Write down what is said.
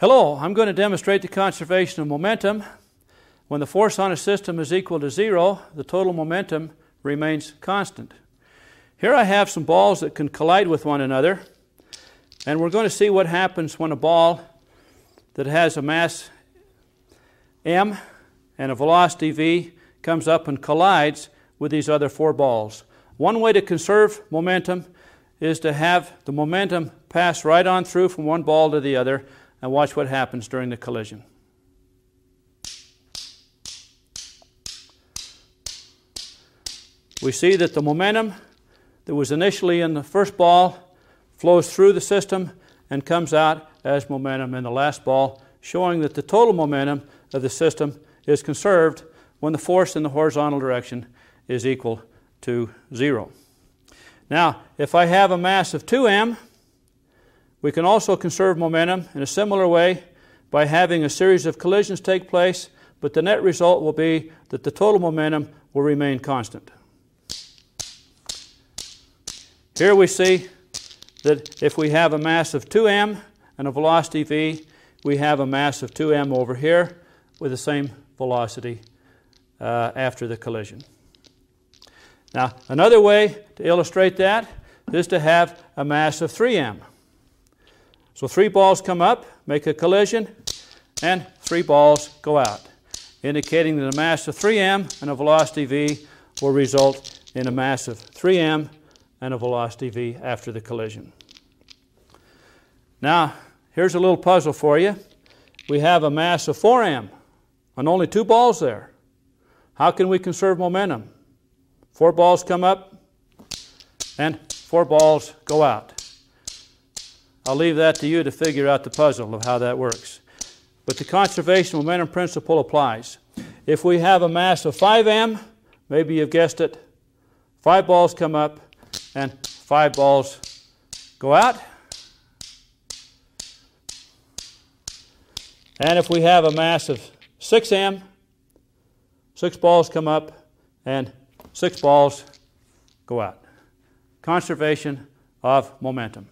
Hello, I'm going to demonstrate the conservation of momentum. When the force on a system is equal to zero, the total momentum remains constant. Here I have some balls that can collide with one another, and we're going to see what happens when a ball that has a mass m and a velocity v comes up and collides with these other four balls. One way to conserve momentum is to have the momentum pass right on through from one ball to the other and watch what happens during the collision. We see that the momentum that was initially in the first ball flows through the system and comes out as momentum in the last ball, showing that the total momentum of the system is conserved when the force in the horizontal direction is equal to zero. Now, if I have a mass of 2m, we can also conserve momentum in a similar way by having a series of collisions take place, but the net result will be that the total momentum will remain constant. Here we see that if we have a mass of 2m and a velocity v, we have a mass of 2m over here with the same velocity uh, after the collision. Now, another way to illustrate that is to have a mass of 3m. So three balls come up, make a collision, and three balls go out, indicating that a mass of 3m and a velocity v will result in a mass of 3m and a velocity v after the collision. Now, here's a little puzzle for you. We have a mass of 4m and only two balls there. How can we conserve momentum? Four balls come up and four balls go out. I'll leave that to you to figure out the puzzle of how that works. But the conservation of momentum principle applies. If we have a mass of 5m, maybe you've guessed it, five balls come up and five balls go out. And if we have a mass of 6m, six balls come up and six balls go out. Conservation of momentum.